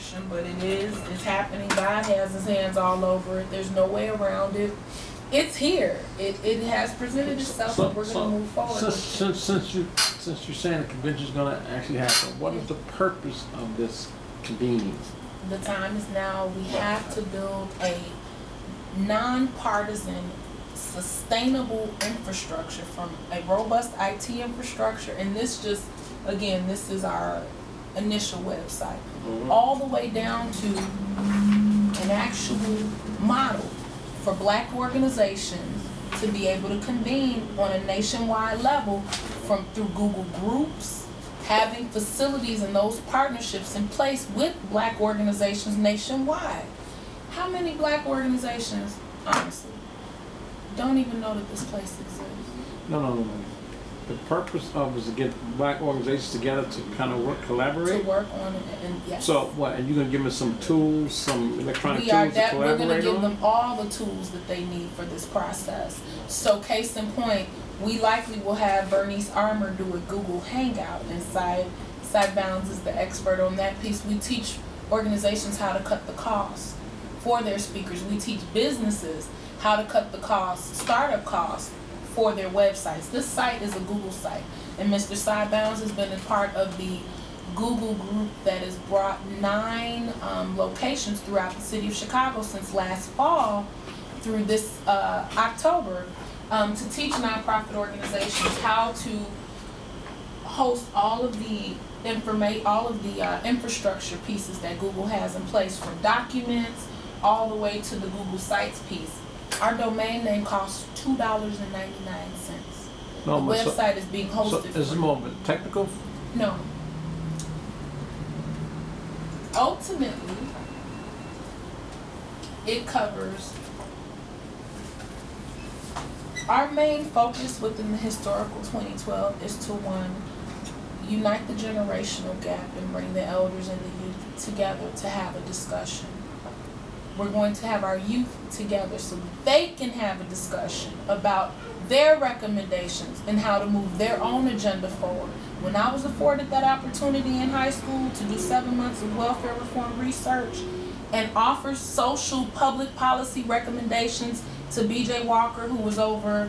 portion, but it is, it's happening. God has his hands all over it. There's no way around it. It's here. It, it has presented itself So- and we're so- gonna move forward. Since, since, since you, since you're saying the convention's gonna actually happen, what is the purpose of this convening? The time is now. We have to build a nonpartisan, sustainable infrastructure from a robust IT infrastructure. And this just, again, this is our initial website. Mm-hmm. all the way down to an actual model for black organizations to be able to convene on a nationwide level from through Google Groups, having facilities and those partnerships in place with black organizations nationwide. How many black organizations, honestly, don't even know that this place exists? No, no, no, no. The purpose of is to get black organizations together to kind of work, collaborate? To collaborate? work on it and yes. So what, and you're gonna give them some tools, some electronic We are tools to that, we're gonna give on? them all the tools that they need for this process. So case in point, we likely will have Bernice Armour do a Google Hangout inside, Sy Bounds is the expert on that piece. We teach organizations how to cut the cost for their speakers. We teach businesses how to cut the cost, startup costs for their websites. This site is a Google site, and Mr. Sy Bounds has been a part of the Google group that has brought nine um, locations throughout the city of Chicago since last fall through this uh, October um, to teach nonprofit organizations how to host all of the informa- all of the uh, infrastructure pieces that Google has in place from documents all the way to the Google Sites piece. Our domain name costs two dollars and ninety nine cents. The No, but so- website is being So hosted. this is more of a technical, no. Ultimately, it covers our main focus within the historical 2012 is to one unite the generational gap and bring the elders and the youth together to have a discussion. We're going to have our youth together so they can have a discussion about their recommendations and how to move their own agenda forward. When I was afforded that opportunity in high school to do seven months of welfare reform research and offer social public policy recommendations to BJ Walker, who was over